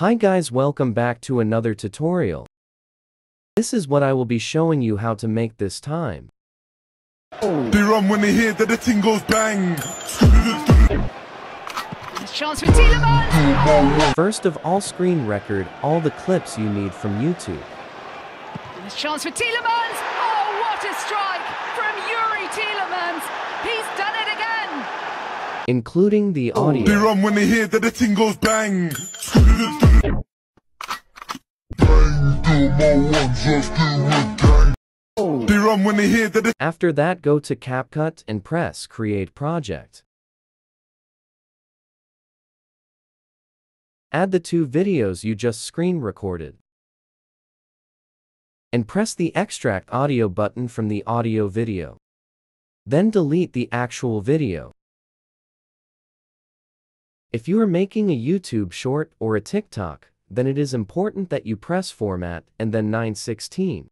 Hi guys welcome back to another tutorial. This is what I will be showing you how to make this time. They run when they hear that the ting goes bang. Chance for Tielemans. First of all screen record all the clips you need from YouTube. Chance for Tielemans. Oh, what a strike from Youri Tielemans. He's done it again. Including the They audio. run when they hear that the ting goes bang. After that go to CapCut and press create project. Add the two videos you just screen recorded. And press the extract audio button from the audio video. Then delete the actual video. If you are making a YouTube short or a TikTok, then it is important that you press format and then 916.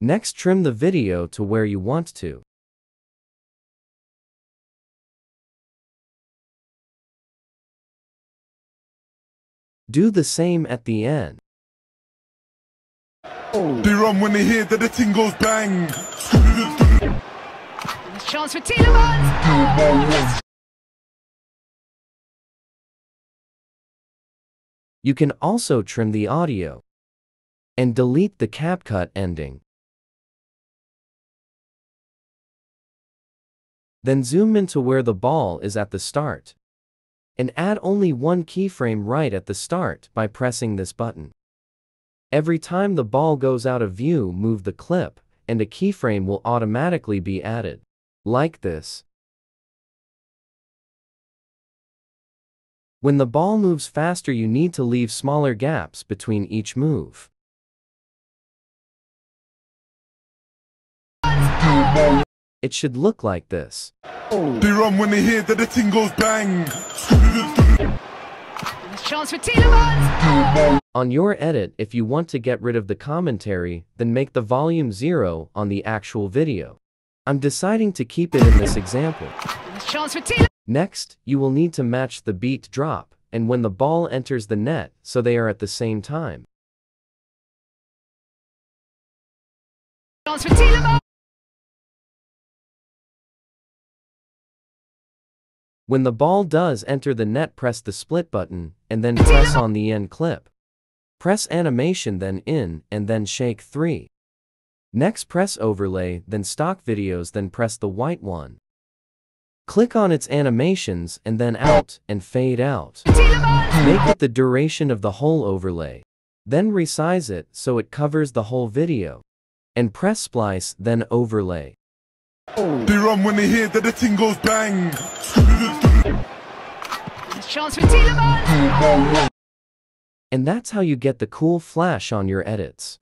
Next trim the video to where you want to. Do the same at the end. they run when they hear that the ting goes bang. Chance for Tielemans. You can also trim the audio and delete the CapCut ending. Then zoom into where the ball is at the start. And add only one keyframe right at the start by pressing this button. Every time the ball goes out of view move the clip, and a keyframe will automatically be added. Like this. When the ball moves faster you need to leave smaller gaps between each move. It should look like this. They run when they hear that the ting goes bang. Chance for Tielemans. On your edit, if you want to get rid of the commentary, then make the volume zero on the actual video. I'm deciding to keep it in this example. Chance for Tielemans. Next, you will need to match the beat drop, and when the ball enters the net, so they are at the same time. Chance for Tielemans. When the ball does enter the net press the split button, and then press on the end clip. Press animation then in, and then shake 3. Next press overlay, then stock videos then press the white one. Click on its animations and then out, and fade out. Make it the duration of the whole overlay. Then resize it so it covers the whole video. And press splice then overlay. They run when they hear that the ting goes bang. Chance for Tielemans. And that's how you get the cool flash on your edits.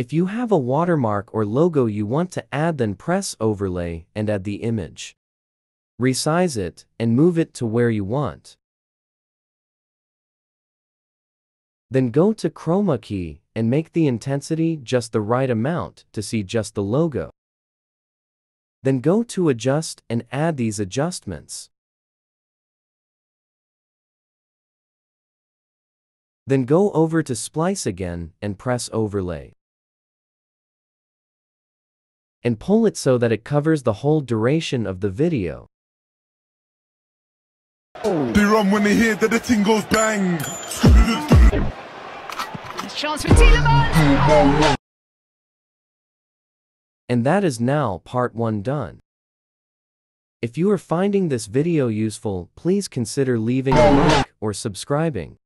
If you have a watermark or logo you want to add then press overlay and add the image. Resize it and move it to where you want. Then go to chroma key and make the intensity just the right amount to see just the logo. Then go to adjust and add these adjustments. Then go over to Splice again and press Overlay. And pull it so that it covers the whole duration of the video. They run when they hear that the ting goes bang. Chance for Tielemans. And that is now part 1 done. If you are finding this video useful, please consider leaving a like or subscribing.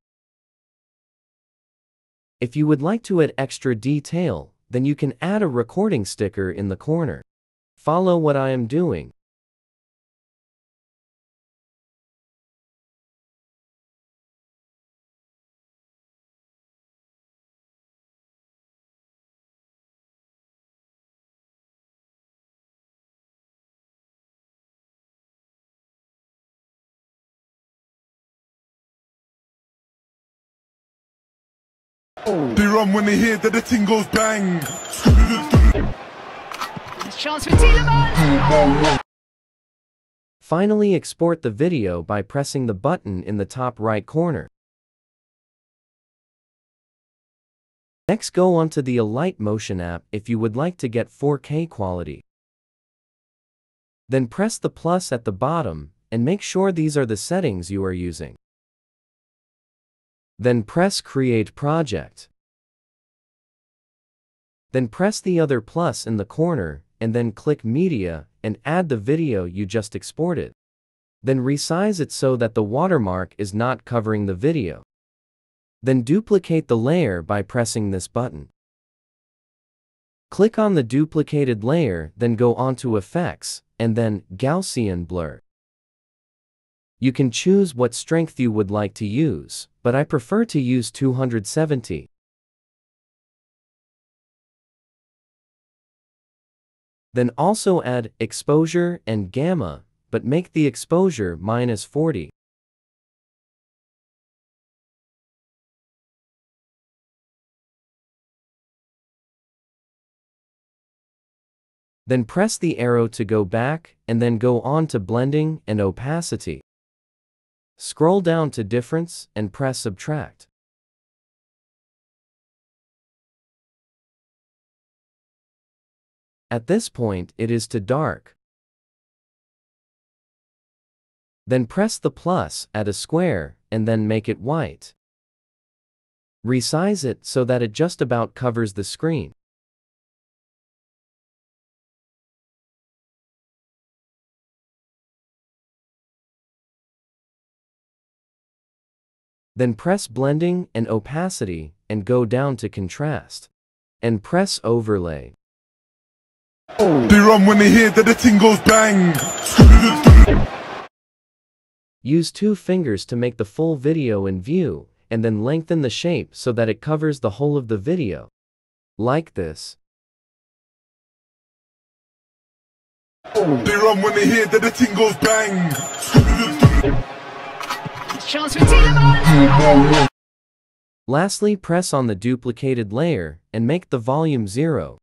If you would like to add extra detail, then you can add a recording sticker in the corner. Follow what I am doing. They run when they hear that the ting goes bang. Chance for Tielemans. Finally export the video by pressing the button in the top right corner. Next go onto the Alight Motion app if you would like to get 4K quality. Then press the plus at the bottom and make sure these are the settings you are using. Then press Create Project. Then press the other plus in the corner and then click Media and add the video you just exported. Then resize it so that the watermark is not covering the video. Then duplicate the layer by pressing this button. Click on the duplicated layer, then go onto Effects, and then Gaussian Blur. You can choose what strength you would like to use, but I prefer to use 270. Then also add exposure and gamma, but make the exposure minus 40. Then press the arrow to go back and then go on to blending and opacity. Scroll down to difference and press subtract. At this point it is to dark. Then press the plus at a square and then make it white. Resize it so that it just about covers the screen. Then press blending and opacity and go down to contrast. And press overlay. They run when they hear that the thing goes bang. Use two fingers to make the full video in view, and then lengthen the shape so that it covers the whole of the video. Like this. They run when they hear that the thing goes bang. Lastly, press on the duplicated layer and make the volume zero.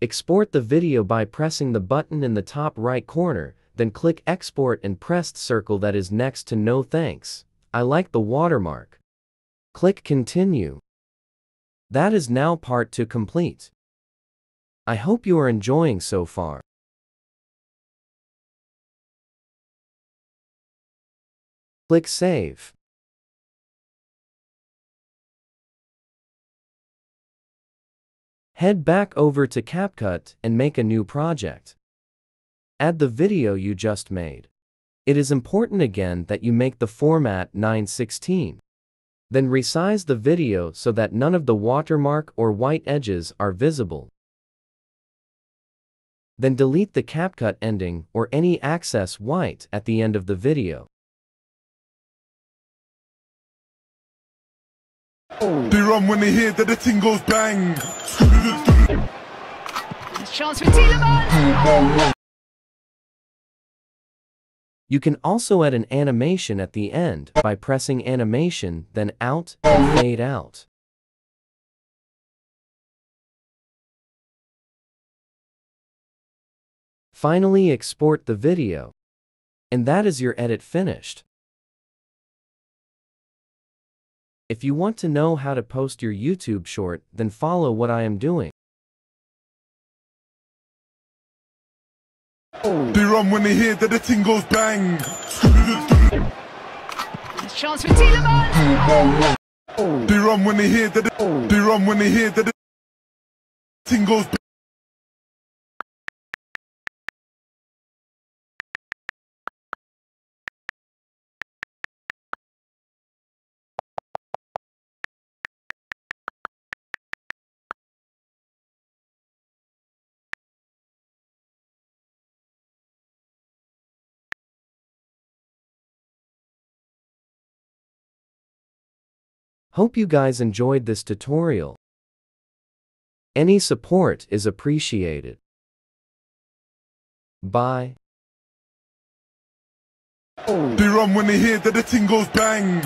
Export the video by pressing the button in the top right corner, then click Export and pressed circle that is next to No Thanks. I like the watermark. Click Continue. That is now part 2 complete. I hope you are enjoying so far. Click Save. Head back over to CapCut and make a new project. Add the video you just made. It is important again that you make the format 916. Then resize the video so that none of the watermark or white edges are visible. Then delete the CapCut ending or any access white at the end of the video. They run when they hear that the thing goes bang. Chance for Tielemans. You can also add an animation at the end by pressing animation, then out and fade out. Finally export the video. And that is your edit finished. If you want to know how to post your YouTube short, then follow what I am doing. They run when they hear that the thing goes bang. Chance for Tielemans. They run when they hear that the, they run when they hear that the thing goes bang. Hope you guys enjoyed this tutorial. Any support is appreciated. Bye. They run when they hear that the thing goes bang.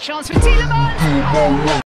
Chance for Tielemans.